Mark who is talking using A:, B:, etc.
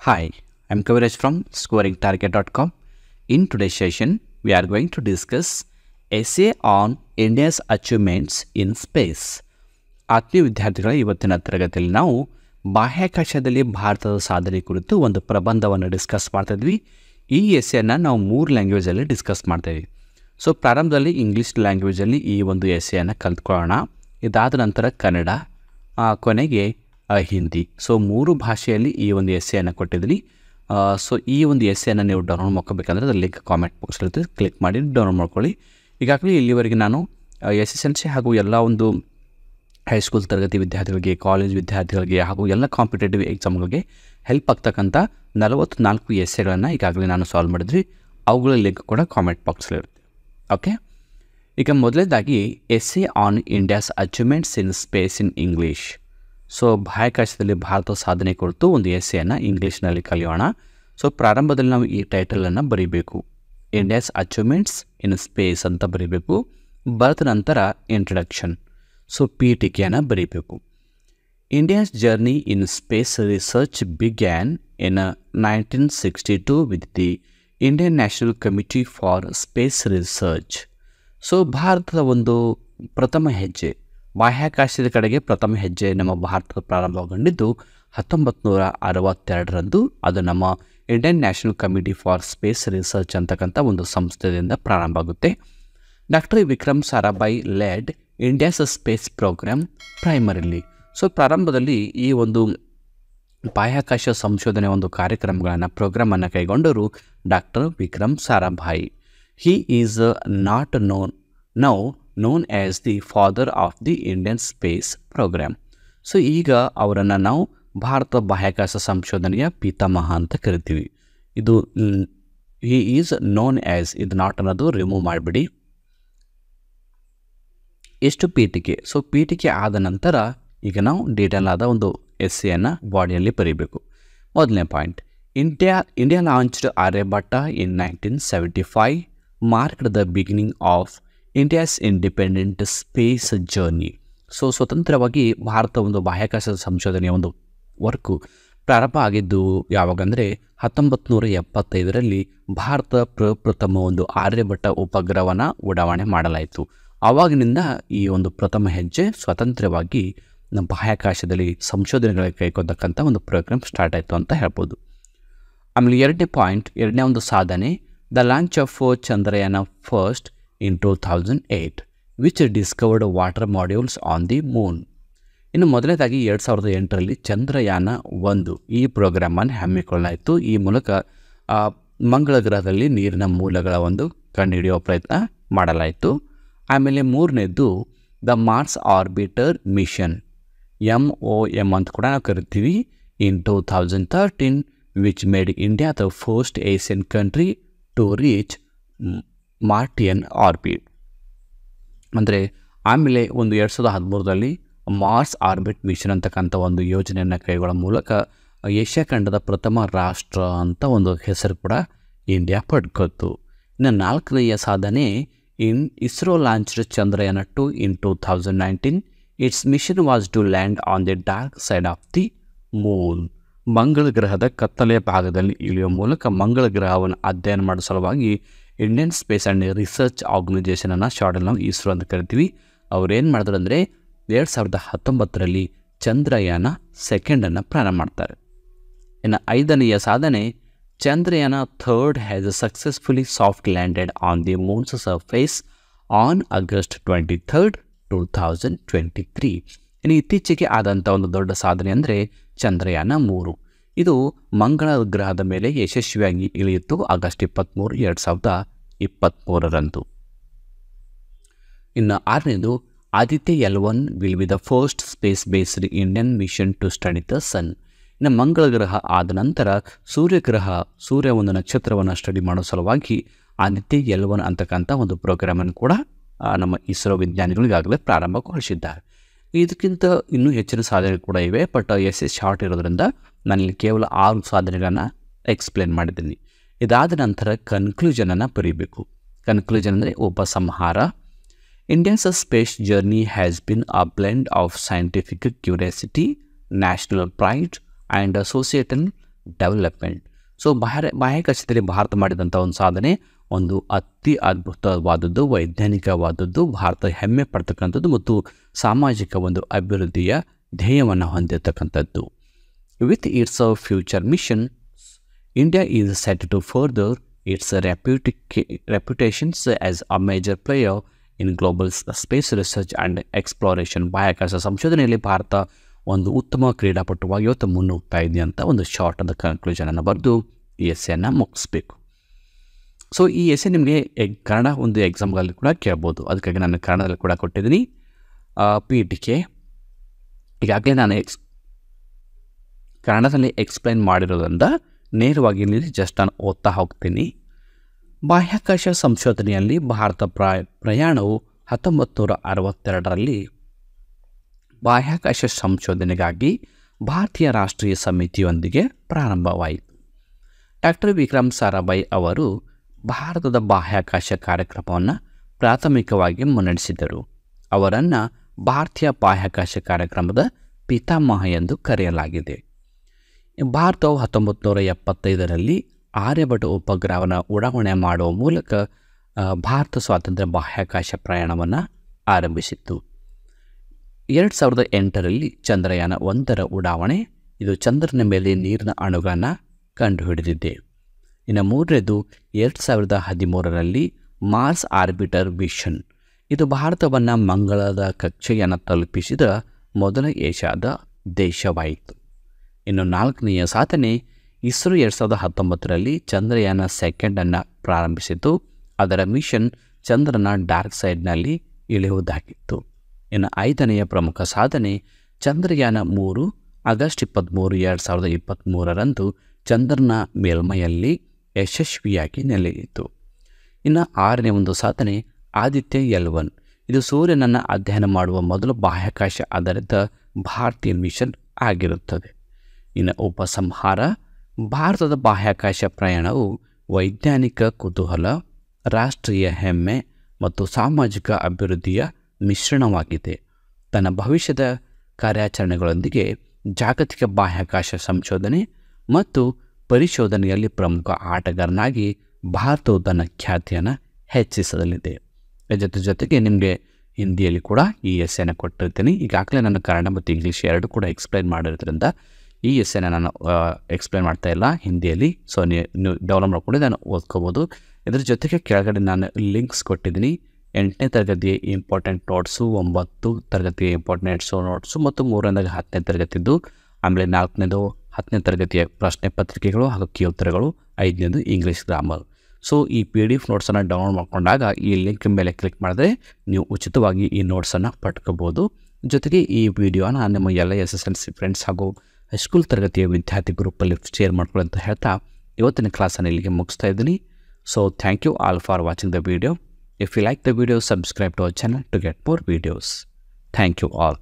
A: Hi, I'm Kaviraj from scoringtarget.com. In today's session, we are going to discuss essay on India's achievements in space. ಆತ್ಮೀಯ ವಿದ್ಯಾರ್ಥಿಗಳ ಇವತ್ತಿನ ತರಗತಿಯಲ್ಲಿ ನಾವು ಬಾಹ್ಯಾಕಾಶದಲ್ಲಿ ಭಾರತದ ಸಾಧನೆ ಕುರಿತು ಒಂದು ಪ್ರಬಂಧವನ್ನು ಡಿಸ್ಕಸ್ ಮಾಡ್ತಾಯಿದ್ವಿ ಈ ಎಸೆಯನ್ನು ನಾವು ಮೂರು ಲ್ಯಾಂಗ್ವೇಜಲ್ಲಿ ಡಿಸ್ಕಸ್ ಮಾಡ್ತಾಯಿದ್ವಿ ಸೊ ಪ್ರಾರಂಭದಲ್ಲಿ ಇಂಗ್ಲೀಷ್ ಲ್ಯಾಂಗ್ವೇಜಲ್ಲಿ ಈ ಒಂದು ಎಸೆಯನ್ನು ಕಲ್ತ್ಕೊಳ್ಳೋಣ ಇದಾದ ನಂತರ ಕನ್ನಡ ಕೊನೆಗೆ ಹಿಂದಿ. ಸೊ ಮೂರು ಭಾಷೆಯಲ್ಲಿ ಈ ಒಂದು ಎಸ್ಸೆಯನ್ನು ಕೊಟ್ಟಿದ್ದೀನಿ. ಸೊ ಈ ಒಂದು ಎಸ್ಸೆಯನ್ನು ನೀವು ಡೌನ್ಲೋಡ್ ಮಾಡ್ಕೋಬೇಕಂದ್ರೆ ಅದರ ಲಿಂಕ್ ಕಾಮೆಂಟ್ ಬಾಕ್ಸಲ್ಲಿರುತ್ತೆ ಕ್ಲಿಕ್ ಮಾಡಿ ಡೌನ್ಲೋಡ್ ಮಾಡ್ಕೊಳ್ಳಿ. ಈಗಾಗಲೇ ಇಲ್ಲಿವರೆಗೆ ನಾನು ಎಸ್ ಎಸ್ ಎಲ್ ಸಿ ಹಾಗೂ ಎಲ್ಲ ಒಂದು ಹೈಸ್ಕೂಲ್ ತರಗತಿ ವಿದ್ಯಾರ್ಥಿಗಳಿಗೆ ಕಾಲೇಜ್ ವಿದ್ಯಾರ್ಥಿಗಳಿಗೆ ಹಾಗೂ ಎಲ್ಲ ಕಾಂಪಿಟೇಟಿವ್ ಎಕ್ಸಾಮ್ಗಳಿಗೆ ಹೆಲ್ಪ್ ಆಗ್ತಕ್ಕಂಥ ನಲವತ್ತು ನಾಲ್ಕು ಎಸ್ಸೆಗಳನ್ನು ಈಗಾಗಲೇ ನಾನು ಸಾಲ್ವ್ ಮಾಡಿದ್ವಿ ಅವುಗಳ ಲಿಂಕ್ ಕೂಡ ಕಾಮೆಂಟ್ ಬಾಕ್ಸಲ್ಲಿರುತ್ತೆ ಓಕೆ ಈಗ ಮೊದಲನೇದಾಗಿ a on India's achievements in space in English so ಬಾಹ್ಯಾಕಾಶದಲ್ಲಿ ಭಾರತ ಸಾಧನೆ ಕುರಿತು ಒಂದು ಎಸ್ಸೆಯನ್ನು ಇಂಗ್ಲೀಷ್ನಲ್ಲಿ ಕಲಿಯೋಣ. ಸೊ ಪ್ರಾರಂಭದಲ್ಲಿ ನಾವು ಈ ಟೈಟಲನ್ನು ಬರೀಬೇಕು. ಇಂಡಿಯಾಸ್ ಅಚೀವ್ಮೆಂಟ್ಸ್ ಇನ್ ಸ್ಪೇಸ್ ಅಂತ ಬರೀಬೇಕು. ಬರೆದ ನಂತರ ಇಂಟ್ರಡಕ್ಷನ್. ಸೊ ಪೀಠಿಕೆಯನ್ನು ಬರೀಬೇಕು. India's journey in space research began in nineteen sixty two with the Indian National Committee for Space Research. So ಭಾರತದ ಒಂದು ಪ್ರಥಮ ಹೆಜ್ಜೆ. ಬಾಹ್ಯಾಕಾಶದ ಕಡೆಗೆ ಪ್ರಥಮ ಹೆಜ್ಜೆ ನಮ್ಮ ಭಾರತ ಪ್ರಾರಂಭಗೊಂಡಿದ್ದು ಹತ್ತೊಂಬತ್ತು ನೂರ ಅರವತ್ತೆರಡರಂದು. ಅದು ನಮ್ಮ Indian National Committee for Space Research ಅಂತಕ್ಕಂಥ ಒಂದು ಸಂಸ್ಥೆಯಿಂದ ಪ್ರಾರಂಭ ಆಗುತ್ತೆ doctor Vikram Sarabhai led India's space programme primarily. So, ಪ್ರಾರಂಭದಲ್ಲಿ ಈ ಒಂದು ಬಾಹ್ಯಾಕಾಶ ಸಂಶೋಧನೆ ಒಂದು ಕಾರ್ಯಕ್ರಮಗಳನ್ನು, ಪ್ರೋಗ್ರಾಮನ್ನು ಕೈಗೊಂಡರು doctor Vikram Sarabhai. He is not known now known as the father of the Indian space programme so ಈಗ ಅವರನ್ನು ನಾವು ಭಾರತ ಬಾಹ್ಯಾಕಾಶ ಸಂಶೋಧನೆಯ ಪಿತಾಮಹ ಅಂತ ಕರಿತೀವಿ. ಇದು ಹಿ ಈಸ್ ನೋನ್ ಆ್ಯಸ್ ಇದು ನಾಟ್ ಅನ್ನೋದು ರಿಮೂವ್ ಮಾಡಿಬಿಡಿ. ಎಷ್ಟು ಪೀಠಿಕೆ? ಸೊ ಪೀಠಿಕೆ ಆದ ನಂತರ ಈಗ ನಾವು ಡೀಟೇಲ್ ಆದ ಒಂದು ಎಸ್ ಸಿಯನ್ನು ಬಾಡಿಯಲ್ಲಿ ಬರೀಬೇಕು. ಮೊದಲನೇ point India India launched Aryabhata in nineteen seventy five marked the beginning of India's independent space journey so ಸ್ವತಂತ್ರವಾಗಿ ಭಾರತ ಒಂದು ಬಾಹ್ಯಾಕಾಶ ಸಂಶೋಧನೆಯ ಒಂದು ವರ್ಕು ಪ್ರಾರಂಭ ಆಗಿದ್ದು, ಯಾವಾಗಂದರೆ ಹತ್ತೊಂಬತ್ತು ನೂರ ಎಪ್ಪತ್ತೈದರಲ್ಲಿ ಭಾರತ ಪ್ರಪ್ರಥಮ ಒಂದು ಆರ್ಯಭಟ್ಟ ಉಪಗ್ರಹವನ್ನು ಉಡಾವಣೆ ಮಾಡಲಾಯಿತು. ಆವಾಗಿನಿಂದ ಈ ಒಂದು ಪ್ರಥಮ ಹೆಜ್ಜೆ ಸ್ವತಂತ್ರವಾಗಿ ನಮ್ಮ ಬಾಹ್ಯಾಕಾಶದಲ್ಲಿ ಸಂಶೋಧನೆಗಳಿಗೆ ಕೈಗೊಂಡಕ್ಕಂಥ ಒಂದು ಪ್ರೋಗ್ರಾಮ್ ಸ್ಟಾರ್ಟ್ ಆಯಿತು ಅಂತ ಹೇಳ್ಬೋದು. ಆಮೇಲೆ ಎರಡನೇ ಪಾಯಿಂಟ್, ಎರಡನೇ ಒಂದು ಸಾಧನೆ, the launch of Chandrayaan first in two thousand eight which discovered on the moon ಇನ್ನು ಮೊದಲನೇದಾಗಿ ಎರಡು ಸಾವಿರದ ಎಂಟರಲ್ಲಿ ಚಂದ್ರಯಾನ ಒಂದು. ಈ ಪ್ರೋಗ್ರಾಮನ್ನು ಹಮ್ಮಿಕೊಳ್ಳಲಾಯಿತು. ಈ ಮೂಲಕ ಮಂಗಳ ಗ್ರಹದಲ್ಲಿ ನೀರಿನ ಮೂಲಗಳ ಒಂದು ಕಂಡುಹಿಡಿಯುವ ಪ್ರಯತ್ನ ಮಾಡಲಾಯಿತು. ಆಮೇಲೆ ಮೂರನೇದು the Mars orbiter mission M O M ಅಂತ ಕೂಡ ನಾವು ಕರಿತೀವಿ. In two thousand thirteen which made India the first Asian country to reach Martian orbit ಅಂದರೆ ಆಮೇಲೆ ಒಂದು ಎರಡು ಸಾವಿರದ ಹದಿಮೂರರಲ್ಲಿ ಮಾರ್ಸ್ ಆರ್ಬಿಟ್ ಮಿಷನ್ ಅಂತಕ್ಕಂಥ ಒಂದು ಯೋಜನೆಯನ್ನು ಕೈಗೊಳ್ಳೋ ಮೂಲಕ ಏಷ್ಯಾ ಖಂಡದ ಪ್ರಥಮ ರಾಷ್ಟ್ರ ಅಂತ ಒಂದು ಹೆಸರು ಕೂಡ ಇಂಡಿಯಾ ಪಡ್ಕೊತು ಇನ್ನು ನಾಲ್ಕನೆಯ ಸಾಧನೆ in ISRO launched Chandrayaan two in two thousand nineteen, its mission was to land on the dark side of the moon. ಮಂಗಳ ಗ್ರಹದ ಕತ್ತಲೆಯ ಭಾಗದಲ್ಲಿ ಇಳಿಯುವ ಮೂಲಕ ಮಂಗಳ ಗ್ರಹವನ್ನು ಅಧ್ಯಯನ ಮಾಡೋ ಸಲುವಾಗಿ ಇಂಡಿಯನ್ ಸ್ಪೇಸ್ ಆ್ಯಂಡ್ ರಿಸರ್ಚ್ ಆರ್ಗನೈಜೇಷನನ್ನು ಶಾರ್ಟಲ್ಲಿ ನಾವು ಇಸ್ರೋ ಅಂತ ಕರಿತೀವಿ. ಅವ್ರು ಏನು ಮಾಡಿದ್ರು ಅಂದರೆ ಎರಡು ಸಾವಿರದ ಹತ್ತೊಂಬತ್ತರಲ್ಲಿ ಚಂದ್ರಯಾನ ಸೆಕೆಂಡನ್ನು ಪ್ರಾರಂಭ ಮಾಡ್ತಾರೆ. ಇನ್ನು ಐದನೆಯ ಸಾಧನೆ, Chandrayaan third has successfully soft landed on the moon's surface on August twenty third two thousand twenty three ಇನ್ನು ಇತ್ತೀಚೆಗೆ ಆದಂಥ ಒಂದು ದೊಡ್ಡ ಸಾಧನೆ ಅಂದರೆ ಚಂದ್ರಯಾನ ಮೂರು. ಇದು ಮಂಗಳ ಗ್ರಹದ ಮೇಲೆ ಯಶಸ್ವಿಯಾಗಿ ಇಳಿಯಿತು ಆಗಸ್ಟ್ ಇಪ್ಪತ್ತ್ಮೂರು ಎರಡು ಸಾವಿರದ ಇಪ್ಪತ್ತ್ಮೂರರಂದು ಇನ್ನು ಆರನೇದು, Aditya L one will be the first space based Indian mission to study the sun ಇನ್ನು ಮಂಗಳ ಗ್ರಹ ಆದ ನಂತರ ಸೂರ್ಯಗ್ರಹ ಸೂರ್ಯ ಒಂದು ನಕ್ಷತ್ರವನ್ನು ಸ್ಟಡಿ ಮಾಡೋ ಸಲುವಾಗಿ ಆದಿತ್ಯ ಎಲ್ ಒನ್ ಅಂತಕ್ಕಂಥ ಒಂದು ಪ್ರೋಗ್ರಾಮನ್ನು ಕೂಡ ನಮ್ಮ ಇಸ್ರೋ ವಿಜ್ಞಾನಿಗಳಿಗಾಗಲೇ ಪ್ರಾರಂಭಗೊಳಿಸಿದ್ದಾರೆ. ಇದಕ್ಕಿಂತ ಇನ್ನೂ ಹೆಚ್ಚಿನ ಸಾಧನೆಗಳು ಕೂಡ ಇವೆ ಬಟ್ ಎಸ್ ಎಸ್ ಶಾರ್ಟ್ ಇರೋದ್ರಿಂದ ನಾನಿಲ್ಲಿ ಕೇವಲ ಆರು ಸಾಧನೆಗಳನ್ನು ಎಕ್ಸ್ಪ್ಲೇನ್ ಮಾಡಿದ್ದೀನಿ. ಇದಾದ ನಂತರ ಕನ್ಕ್ಲೂಷನನ್ನು ಬರೀಬೇಕು. ಕನ್ಕ್ಲೂಷನ್ ಅಂದರೆ ಉಪಸಂಹಾರ Indians space journey has been a blend of scientific curiosity national pride and associated development so ಬಾಹ್ಯ ಬಾಹ್ಯಾಕಾಶದಲ್ಲಿ ಭಾರತ ಮಾಡಿದಂಥ ಒಂದು ಸಾಧನೆ ಒಂದು ಅತಿ ಅದ್ಭುತವಾದದ್ದು, ವೈಜ್ಞಾನಿಕವಾದದ್ದು, ಭಾರತ ಹೆಮ್ಮೆ ಪಡ್ತಕ್ಕಂಥದ್ದು ಮತ್ತು ಸಾಮಾಜಿಕ ಒಂದು ಅಭಿವೃದ್ಧಿಯ ಧ್ಯೇಯವನ್ನು ಹೊಂದಿರತಕ್ಕಂಥದ್ದು. With its a future mission India is set to further its ರೆಪ್ಯೂಟಿಕೆ reputations as a major player in global space research and exploration ಬಾಹ್ಯಾಕಾಶ ಸಂಶೋಧನೆಯಲ್ಲಿ ಭಾರತ ಒಂದು ಉತ್ತಮ ಕ್ರೀಡಾಪಟುವಾಗಿ ಇವತ್ತು ಮುನ್ನುಗ್ತಾ ಇದೆ ಅಂತ ಒಂದು ಶಾರ್ಟ್ ಆದ ಕನ್ಕ್ಲೂಷನನ್ನು ಬರೆದು ಈ ಎಸ್ಸೆಯನ್ನು ಮುಗಿಸ್ಬೇಕು. ಸೊ ಈ ಎಸೆ ನಿಮಗೆ ಎಗ್ ಕನ್ನಡ ಒಂದು ಎಕ್ಸಾಮ್ಗಳಲ್ಲಿ ಕೂಡ ಕೇಳ್ಬೋದು. ಅದಕ್ಕಾಗಿ ನಾನು ಕನ್ನಡದಲ್ಲಿ ಕೂಡ ಕೊಟ್ಟಿದ್ದೀನಿ. ಪಿ ಟಿ ಕೆ ಈಗಾಗಲೇ ನಾನು ಎಕ್ಸ್ ಕನ್ನಡದಲ್ಲಿ ಎಕ್ಸ್ಪ್ಲೈನ್ ಮಾಡಿರೋದ್ರಿಂದ ನೇರವಾಗಿ ಇಲ್ಲಿ ಜಸ್ಟ್ ನಾನು ಓದ್ತಾ ಹೋಗ್ತೀನಿ. ಬಾಹ್ಯಾಕಾಶ ಸಂಶೋಧನೆಯಲ್ಲಿ ಭಾರತ ಪ್ರ ಪ್ರಯಾಣವು ಹತ್ತೊಂಬತ್ತು ನೂರ ಅರವತ್ತೆರಡರಲ್ಲಿ ಬಾಹ್ಯಾಕಾಶ ಸಂಶೋಧನೆಗಾಗಿ ಭಾರತೀಯ ರಾಷ್ಟ್ರೀಯ ಸಮಿತಿಯೊಂದಿಗೆ ಪ್ರಾರಂಭವಾಯಿತು. ಡಾಕ್ಟರ್ ವಿಕ್ರಮ್ ಸಾರಾಭಾಯಿ ಅವರು ಭಾರತದ ಬಾಹ್ಯಾಕಾಶ ಕಾರ್ಯಕ್ರಮವನ್ನು ಪ್ರಾಥಮಿಕವಾಗಿ ಮುನ್ನಡೆಸಿದರು. ಅವರನ್ನು ಭಾರತೀಯ ಬಾಹ್ಯಾಕಾಶ ಕಾರ್ಯಕ್ರಮದ ಪಿತಾಮಹ ಎಂದು ಕರೆಯಲಾಗಿದೆ. ಭಾರತವು ಹತ್ತೊಂಬತ್ತು ನೂರ ಎಪ್ಪತ್ತೈದರಲ್ಲಿ ಆರ್ಯಭಟ ಉಪಗ್ರಹವನ್ನು ಉಡಾವಣೆ ಮಾಡುವ ಮೂಲಕ ಭಾರತ ಸ್ವಾತಂತ್ರ್ಯ ಬಾಹ್ಯಾಕಾಶ ಪ್ರಯಾಣವನ್ನು ಆರಂಭಿಸಿತ್ತು. ಎರಡು ಸಾವಿರದ ಎಂಟರಲ್ಲಿ ಚಂದ್ರಯಾನ ಒಂದರ ಉಡಾವಣೆ, ಇದು ಚಂದ್ರನ ಮೇಲೆ ನೀರಿನ ಅಣುಗಳನ್ನು ಕಂಡುಹಿಡಿದಿದೆ. ಇನ್ನು ಮೂರನೇದು ಎರಡು ಸಾವಿರದ ಹದಿಮೂರರಲ್ಲಿ ಮಾರ್ಸ್ ಆರ್ಬಿಟರ್ ಮಿಷನ್ ಇದು ಭಾರತವನ್ನು ಮಂಗಳದ ಕಕ್ಷೆಯನ್ನು ತಲುಪಿಸಿದ ಮೊದಲ ಏಷ್ಯಾದ ದೇಶವಾಯಿತು. ಇನ್ನು ನಾಲ್ಕನೆಯ ಸಾಧನೆ ಇಸ್ರೋ ಎರಡು ಸಾವಿರದ ಹತ್ತೊಂಬತ್ತರಲ್ಲಿ ಚಂದ್ರಯಾನ ಸೆಕೆಂಡನ್ನು ಪ್ರಾರಂಭಿಸಿತು ಅದರ ಮಿಷನ್ ಚಂದ್ರನ ಡಾರ್ಕ್ ಸೈಡ್ನಲ್ಲಿ ಇಳಿಯುವುದಾಗಿತ್ತು. ಇನ್ನು ಐದನೆಯ ಪ್ರಮುಖ ಸಾಧನೆ, ಚಂದ್ರಯಾನ ಮೂರು, ಆಗಸ್ಟ್ ಇಪ್ಪತ್ತ್ಮೂರು ಎರಡು ಸಾವಿರದ ಇಪ್ಪತ್ತ್ಮೂರರಂದು ಚಂದ್ರನ ಮೇಲ್ಮೈಯಲ್ಲಿ ಯಶಸ್ವಿಯಾಗಿ ನೆಲೆಯಿತು. ಇನ್ನು ಆರನೇ ಒಂದು ಸಾಧನೆ ಆದಿತ್ಯ ಎಲ್ ಒನ್ ಇದು ಸೂರ್ಯನನ್ನು ಅಧ್ಯಯನ ಮಾಡುವ ಮೊದಲು ಬಾಹ್ಯಾಕಾಶ ಆಧಾರಿತ ಭಾರತೀಯ ಮಿಷನ್ ಆಗಿರುತ್ತದೆ. ಇನ್ನು ಉಪಸಂಹಾರ, ಭಾರತದ ಬಾಹ್ಯಾಕಾಶ ಪ್ರಯಾಣವು ವೈಜ್ಞಾನಿಕ ಕುತೂಹಲ, ರಾಷ್ಟ್ರೀಯ ಹೆಮ್ಮೆ ಮತ್ತು ಸಾಮಾಜಿಕ ಅಭಿವೃದ್ಧಿಯ ಮಿಶ್ರಣವಾಗಿದೆ. ತನ್ನ ಭವಿಷ್ಯದ ಕಾರ್ಯಾಚರಣೆಗಳೊಂದಿಗೆ ಜಾಗತಿಕ ಬಾಹ್ಯಾಕಾಶ ಸಂಶೋಧನೆ ಮತ್ತು ಪರಿಶೋಧನೆಯಲ್ಲಿ ಪ್ರಮುಖ ಆಟಗಾರನಾಗಿ ಭಾರತವು ತನ್ನ ಖ್ಯಾತಿಯನ್ನು ಹೆಚ್ಚಿಸಲಿದೆ. ಜೊತೆ ಜೊತೆಗೆ ನಿಮಗೆ ಹಿಂದಿಯಲ್ಲಿ ಕೂಡ ಈ ಎಸ್ಸೆನ ಕೊಟ್ಟಿರ್ತೀನಿ. ಈಗಾಗಲೇ ನಾನು ಕನ್ನಡ ಮತ್ತು ಇಂಗ್ಲೀಷ್ ಎರಡು ಕೂಡ ಎಕ್ಸ್ಪ್ಲೈನ್ ಮಾಡಿರೋದ್ರಿಂದ ಈ ಎಸ್ಸೆನ ನಾನು ಎಕ್ಸ್ಪ್ಲೈನ್ ಮಾಡ್ತಾ ಇಲ್ಲ. ಹಿಂದಿಯಲ್ಲಿ ಸೊ ನೀವು ಡೆವಲಪ್ ಮಾಡ್ಕೊಂಡು ನಾನು ಓದ್ಕೋಬೋದು. ಇದ್ರ ಜೊತೆಗೆ ಕೆಳಗಡೆ ನಾನು ಲಿಂಕ್ಸ್ ಕೊಟ್ಟಿದ್ದೀನಿ. ಎಂಟನೇ ತರಗತಿಯ ಇಂಪಾರ್ಟೆಂಟ್ ನೋಟ್ಸು ಒಂಬತ್ತು ತರಗತಿಯ ಇಂಪಾರ್ಟೆಂಟ್ಸು ನೋಟ್ಸು ಮತ್ತು ಮೂರನೇದಾಗ ಹತ್ತನೇ ತರಗತಿದ್ದು, ಆಮೇಲೆ ನಾಲ್ಕನೇದು ಹತ್ತನೇ ತರಗತಿಯ ಪ್ರಶ್ನೆ ಪತ್ರಿಕೆಗಳು ಹಾಗೂ ಕೀ ಉತ್ತರಗಳು ಐದನೇದು ಇಂಗ್ಲೀಷ್ ಗ್ರಾಮರ್ ಸೊ ಈ ಪಿ ಡಿ ಎಫ್ ನೋಟ್ಸನ್ನು ಡೌನ್ಲೋಡ್ ಮಾಡ್ಕೊಂಡಾಗ ಈ ಲಿಂಕ್ ಮೇಲೆ ಕ್ಲಿಕ್ ಮಾಡಿದ್ರೆ ನೀವು ಉಚಿತವಾಗಿ ಈ ನೋಟ್ಸನ್ನು ಪಡ್ಕೋಬೋದು. ಜೊತೆಗೆ ಈ ವಿಡಿಯೋನ ನಿಮ್ಮ ಎಲ್ಲ S S L C friends ಹಾಗೂ ಹೈಸ್ಕೂಲ್ ತರಗತಿಯ ವಿದ್ಯಾರ್ಥಿ ಗ್ರೂಪಲ್ಲಿ ಶೇರ್ ಮಾಡ್ಕೊಳ್ಳಿ ಅಂತ ಹೇಳ್ತಾ ಇವತ್ತಿನ ಕ್ಲಾಸನ್ನು ಇಲ್ಲಿಗೆ ಮುಗಿಸ್ತಾ ಇದ್ದೀನಿ. So thank you all for watching the video if you like the video subscribe to our channel to get more videos thank you all